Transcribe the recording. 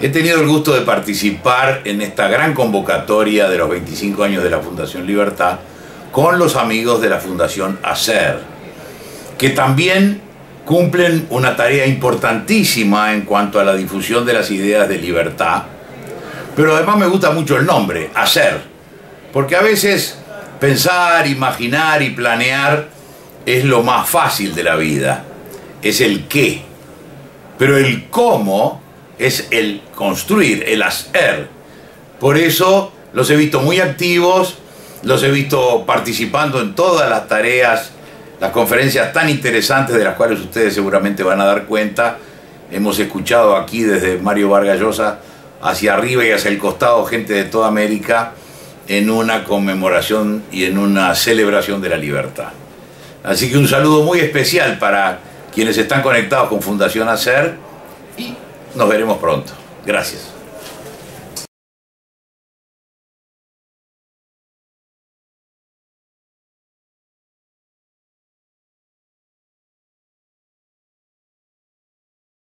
He tenido el gusto de participar en esta gran convocatoria de los 25 años de la Fundación Libertad con los amigos de la Fundación ACER, que también cumplen una tarea importantísima en cuanto a la difusión de las ideas de libertad. Pero además me gusta mucho el nombre, hacer, porque a veces pensar, imaginar y planear es lo más fácil de la vida, es el qué. Pero el cómo es el construir, el hacer. Por eso los he visto muy activos, los he visto participando en todas las tareas, las conferencias tan interesantes de las cuales ustedes seguramente van a dar cuenta. Hemos escuchado aquí desde Mario Vargas Llosa hacia arriba y hacia el costado gente de toda América en una conmemoración y en una celebración de la libertad. Así que un saludo muy especial para quienes están conectados con Fundación Hacer nos veremos pronto. Gracias.